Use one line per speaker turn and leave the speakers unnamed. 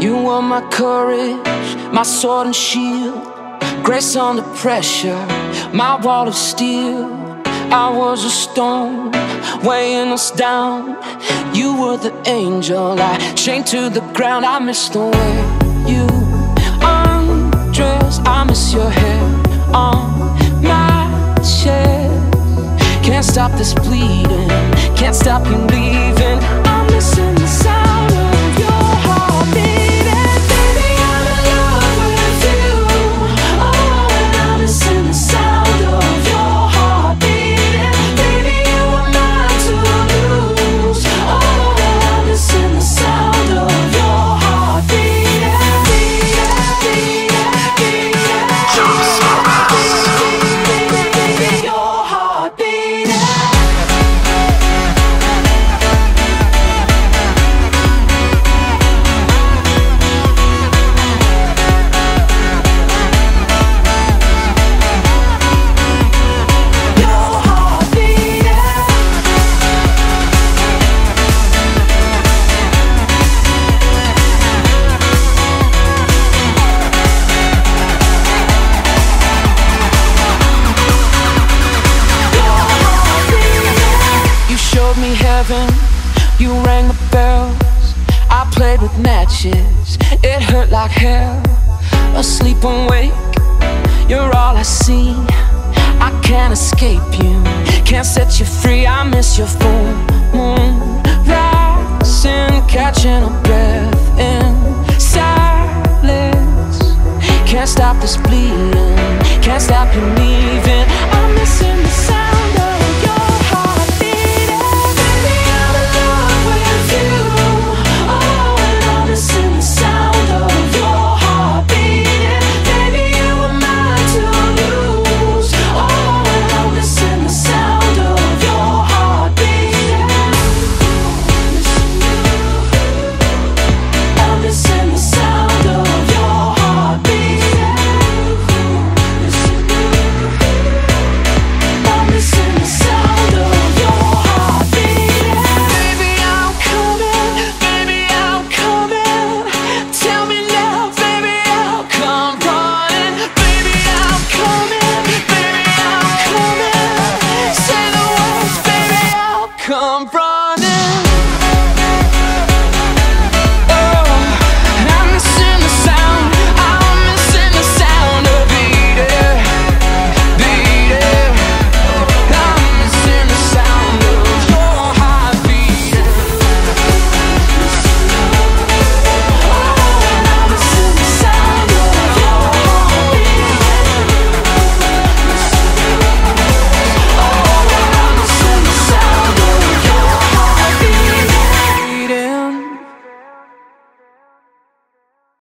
You were my courage, my sword and shield. Grace under pressure, my wall of steel. I was a stone, weighing us down. You were the angel, I chained to the ground. I miss the way you undress. I miss your hair on my chest. Can't stop this bleeding, can't stop you leaving. I'm missing heaven, you rang the bells. I played with matches, it hurt like hell. Asleep and wake, you're all I see. I can't escape you, can't set you free. I miss your full moon rising, catching a breath in silence. Can't stop this bleeding, can't stop you leaving.